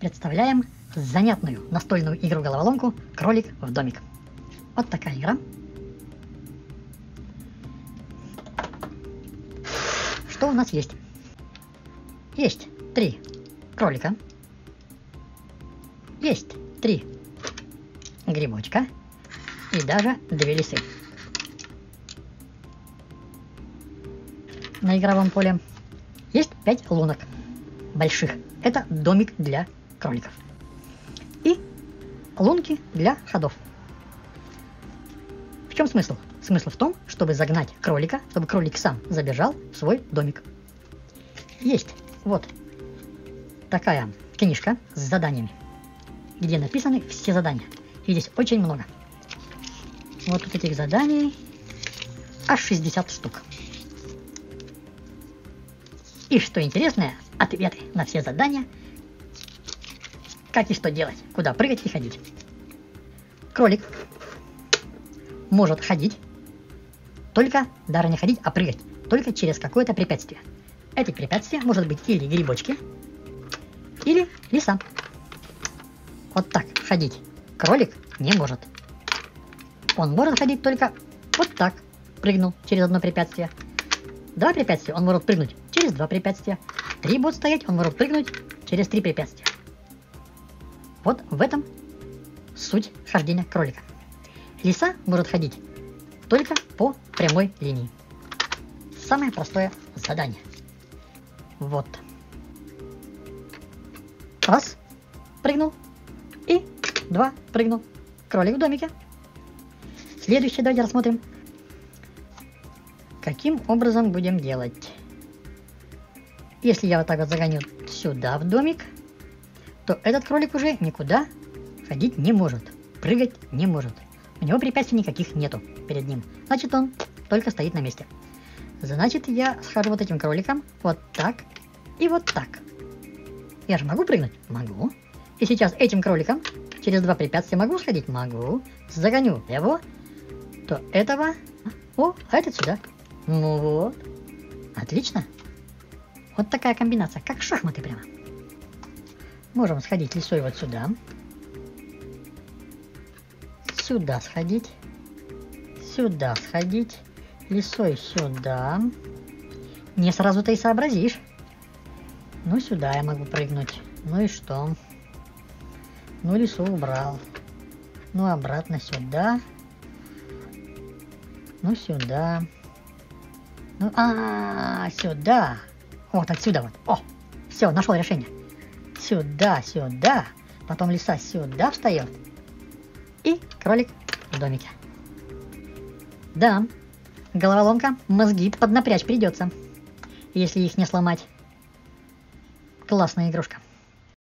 Представляем занятную настольную игру-головоломку «Кролик в домик». Вот такая игра. Что у нас есть? Есть три кролика. Есть три грибочка и даже две лисы. На игровом поле есть пять лунок больших. Это домик для кроликов. И лунки для ходов. В чем смысл? Смысл в том, чтобы загнать кролика, чтобы кролик сам забежал в свой домик. Есть вот такая книжка с заданиями, где написаны все задания. И здесь очень много. Вот тут этих заданий аж 60 штук. И что интересное, ответы на все задания, как и что делать, куда прыгать и ходить. Кролик может ходить, только даже не ходить, а прыгать, только через какое-то препятствие. Эти препятствия может быть или грибочки, или леса. Вот так ходить кролик не может. Он может ходить только вот так, прыгнул через одно препятствие. Два препятствия он может прыгнуть через два препятствия. Три будет стоять, он может прыгнуть через три препятствия. Вот в этом суть хождения кролика. Лиса может ходить только по прямой линии. Самое простое задание. Вот. Раз, прыгнул. И два, прыгнул. Кролик в домике. Следующее давайте рассмотрим. Каким образом будем делать? Если я вот так вот загоню сюда в домик, то этот кролик уже никуда ходить не может, прыгать не может. У него препятствий никаких нету перед ним. Значит, он только стоит на месте. Значит, я схожу вот этим кроликом вот так и вот так. Я же могу прыгнуть? Могу. И сейчас этим кроликом через два препятствия могу сходить? Могу. Загоню его, то этого... О, а этот сюда. Ну вот. Отлично. Вот такая комбинация, как шахматы прямо. Можем сходить лесой вот сюда. Сюда сходить. Сюда сходить. Лесой сюда. Не сразу ты и сообразишь. Ну, сюда я могу прыгнуть. Ну и что? Ну, лесу убрал. Ну, обратно сюда. Ну, сюда. Ну, а, -а, -а сюда. Вот отсюда вот. О, все, нашел решение. Сюда, сюда. Потом лиса сюда встает. И кролик в домике. Да, головоломка, мозги поднапрячь придется, если их не сломать. Классная игрушка.